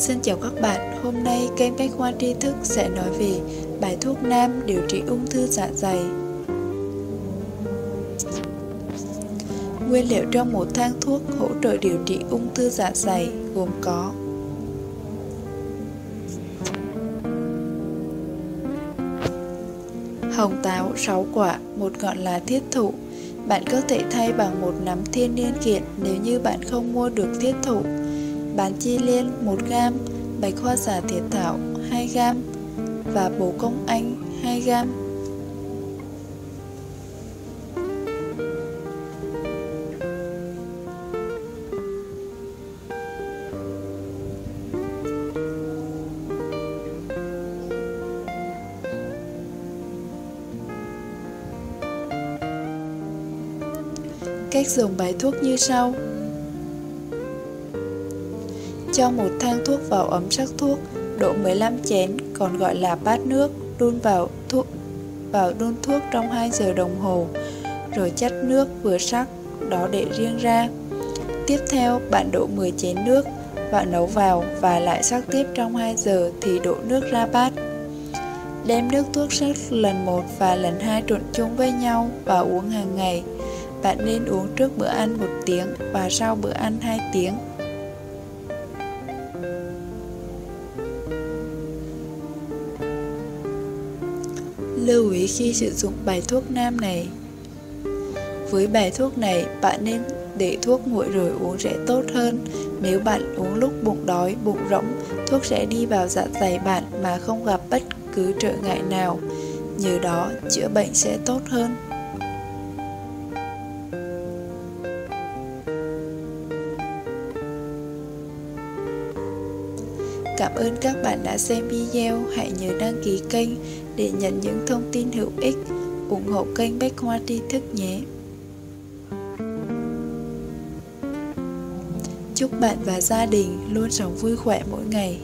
Xin chào các bạn, hôm nay kênh Bách Khoa Tri Thức sẽ nói về bài thuốc nam điều trị ung thư dạ dày. Nguyên liệu trong một thang thuốc hỗ trợ điều trị ung thư dạ dày gồm có Hồng táo 6 quả, một ngọn lá thiết thụ. Bạn có thể thay bằng một nắm thiên niên kiện nếu như bạn không mua được thiết thụ bán chi liên 1 gram, bạch hoa giả thiệt thảo 2 gram và bổ công anh 2 gram. Cách dùng bài thuốc như sau cho một thang thuốc vào ấm sắc thuốc, đổ 15 chén, còn gọi là bát nước, đun vào thuốc vào đun thuốc trong 2 giờ đồng hồ, rồi chắt nước vừa sắc, đó để riêng ra. Tiếp theo, bạn đổ 10 chén nước và nấu vào và lại sắc tiếp trong 2 giờ thì đổ nước ra bát. Đem nước thuốc sắc lần 1 và lần 2 trộn chung với nhau và uống hàng ngày. Bạn nên uống trước bữa ăn 1 tiếng và sau bữa ăn 2 tiếng. Lưu ý khi sử dụng bài thuốc nam này. Với bài thuốc này, bạn nên để thuốc nguội rồi uống sẽ tốt hơn. Nếu bạn uống lúc bụng đói, bụng rỗng, thuốc sẽ đi vào dạ dày bạn mà không gặp bất cứ trở ngại nào. Nhờ đó, chữa bệnh sẽ tốt hơn. Cảm ơn các bạn đã xem video, hãy nhớ đăng ký kênh để nhận những thông tin hữu ích, ủng hộ kênh Bách Khoa Tri Thức nhé. Chúc bạn và gia đình luôn sống vui khỏe mỗi ngày.